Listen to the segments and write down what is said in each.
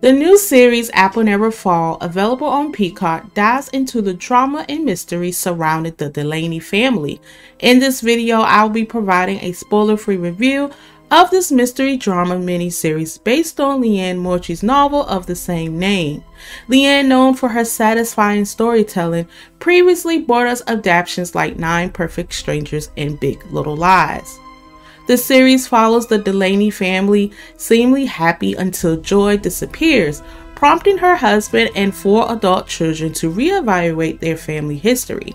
The new series Apple Never Fall, available on Peacock, dives into the drama and mystery surrounding the Delaney family. In this video, I'll be providing a spoiler-free review of this mystery drama miniseries based on Liane Moriarty's novel of the same name. Liane, known for her satisfying storytelling, previously brought us adaptations like Nine Perfect Strangers and Big Little Lies. The series follows the Delaney family seemingly happy until Joy disappears, prompting her husband and four adult children to reevaluate their family history.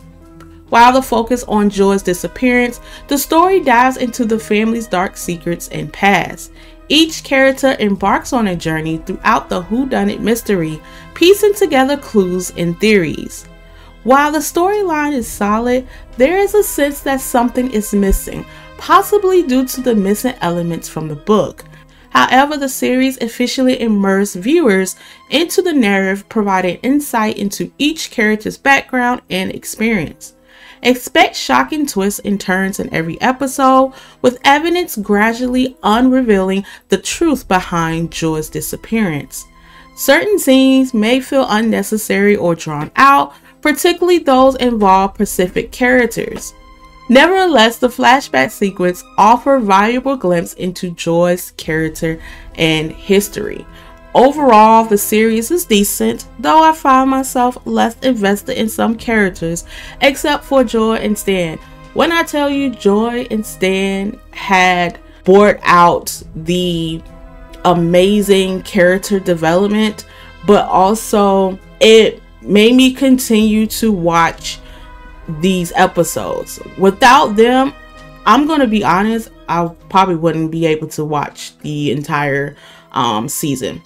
While the focus on Joy's disappearance, the story dives into the family's dark secrets and past. Each character embarks on a journey throughout the whodunit mystery, piecing together clues and theories. While the storyline is solid, there is a sense that something is missing, possibly due to the missing elements from the book. However, the series efficiently immersed viewers into the narrative, providing insight into each character's background and experience. Expect shocking twists and turns in every episode, with evidence gradually unrevealing the truth behind Joy's disappearance. Certain scenes may feel unnecessary or drawn out, particularly those involve Pacific characters. Nevertheless, the flashback sequence offer valuable glimpse into Joy's character and history. Overall, the series is decent, though I find myself less invested in some characters, except for Joy and Stan. When I tell you Joy and Stan had brought out the amazing character development, but also it made me continue to watch these episodes. Without them, I'm going to be honest, I probably wouldn't be able to watch the entire um, season.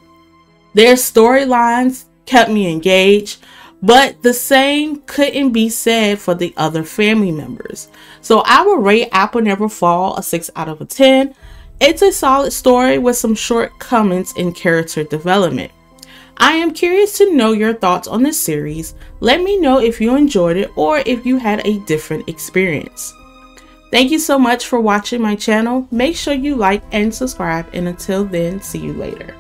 Their storylines kept me engaged, but the same couldn't be said for the other family members. So I would rate Apple Never Fall a 6 out of a 10. It's a solid story with some shortcomings in character development. I am curious to know your thoughts on this series. Let me know if you enjoyed it or if you had a different experience. Thank you so much for watching my channel. Make sure you like and subscribe and until then, see you later.